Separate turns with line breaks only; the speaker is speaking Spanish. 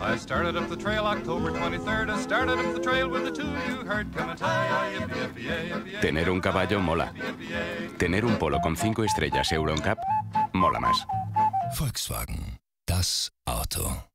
I started up the trail October 23rd. I started up the trail with the two you heard coming.
Tener un caballo mola. Tener un polo con cinco estrellas Euroncap mola más.
Volkswagen. Das Auto.